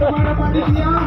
तुम्हारा पानी दिया